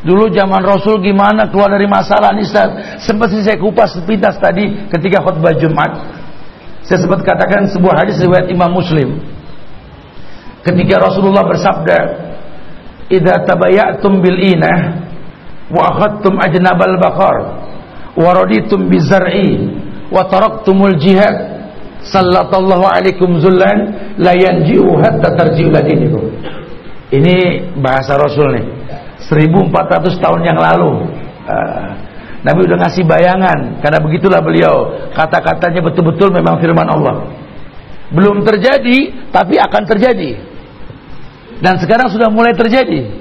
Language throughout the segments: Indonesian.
Dulu zaman Rasul gimana keluar dari masalah ini Ustaz? Sempat saya kupas sepintas tadi ketika khutbah Jumat. Saya sempat katakan sebuah hadis riwayat Imam Muslim. Ketika Rasulullah bersabda, "Idza tabayatum bil inah wa akhadtum ajnabal baqar wa raditum bizar'i wa taraktumul jihad sallallahu alaikum zullan la yanji'u hatta tarji'u ladinikum." Ini bahasa Rasul nih. 1400 tahun yang lalu. Uh, Nabi udah ngasih bayangan karena begitulah beliau. Kata-katanya betul-betul memang firman Allah. Belum terjadi tapi akan terjadi. Dan sekarang sudah mulai terjadi.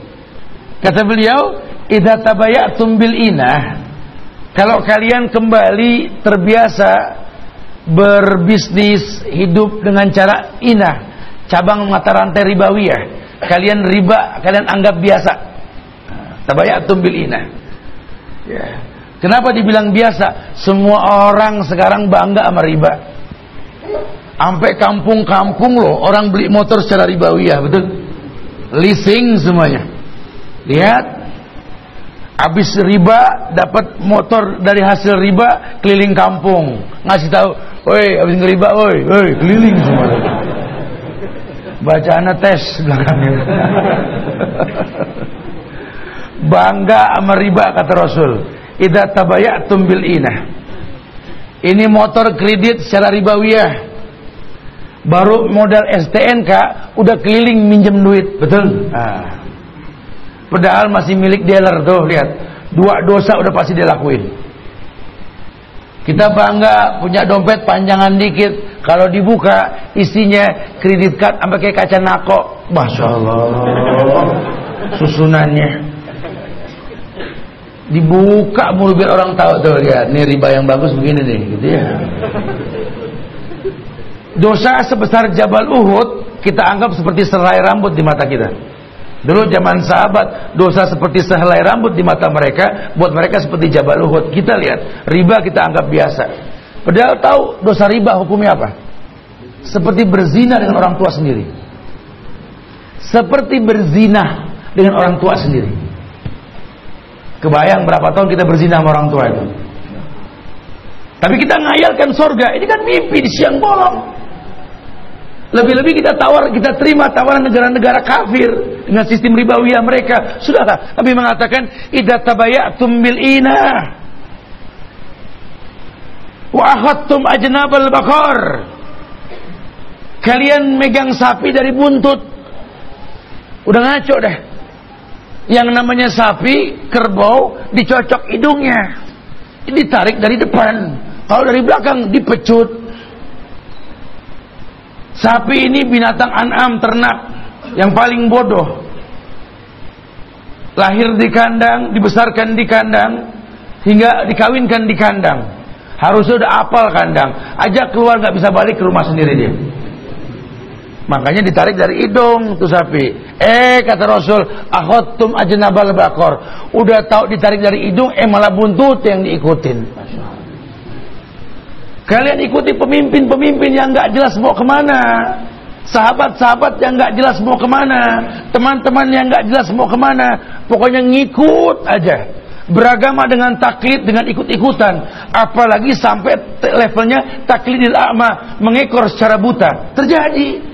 Kata beliau idza tabayatum bil inah kalau kalian kembali terbiasa berbisnis hidup dengan cara inah cabang mata rantai ribawiyah. Kalian riba kalian anggap biasa Tabayatum bil inah. Ya. Kenapa dibilang biasa? Semua orang sekarang bangga sama riba. Sampai kampung-kampung loh orang beli motor secara ribawiyah, betul? Leasing semuanya. Lihat. Habis riba dapat motor dari hasil riba keliling kampung. Ngasih tahu, "Woi, habis ngeriba, woi, woi, keliling semua." Bacaan tes belakangnya. bangga sama riba kata Rasul. Idza tabayatum bil inah. Ini motor kredit secara ribawiyah. Baru modal STNK udah keliling minjem duit. Betul. Ah. padahal masih milik dealer tuh lihat. Dua dosa udah pasti dia lakuin. Kita bangga punya dompet panjangan dikit. Kalau dibuka isinya kredit card sampai kayak kaca nako. Masya Allah. Susunannya dibuka mulu biar orang tahu. Tuh lihat nih riba yang bagus begini nih gitu ya. Dosa sebesar Jabal Uhud kita anggap seperti sehelai rambut di mata kita. Dulu zaman sahabat dosa seperti sehelai rambut di mata mereka buat mereka seperti Jabal Uhud. Kita lihat riba kita anggap biasa. Padahal tahu dosa riba hukumnya apa? Seperti berzina dengan orang tua sendiri. Seperti berzina dengan orang tua sendiri Kebayang berapa tahun kita berzina sama orang tua itu. Tapi kita ngayalkan sorga. Ini kan mimpi di siang bolong. Lebih-lebih kita tawar, kita terima tawaran negara-negara kafir dengan sistem ribawiyah mereka. Sudahlah, Nabi mengatakan, "Idza tabayatum bil ina wa akhadtum ajnabal bakar." Kalian megang sapi dari buntut. Udah ngaco deh yang namanya sapi, kerbau dicocok hidungnya. Ditarik dari depan. Kalau dari belakang dipecut. Sapi ini binatang an'am ternak yang paling bodoh. Lahir di kandang, dibesarkan di kandang, hingga dikawinkan di kandang. Harusnya udah apal kandang. Ajak keluar nggak bisa balik ke rumah sendiri dia. Makanya ditarik dari hidung tuh sapi. Eh kata Rasul, akhottum ajnabal bakor. Udah tahu ditarik dari hidung, eh malah buntut yang diikutin. Kalian ikuti pemimpin-pemimpin yang nggak jelas mau ke mana. Sahabat-sahabat yang nggak jelas mau ke mana. Teman-teman yang nggak jelas mau ke mana. Pokoknya ngikut aja beragama dengan taklid dengan ikut-ikutan apalagi sampai levelnya taklidil a'ma mengekor secara buta terjadi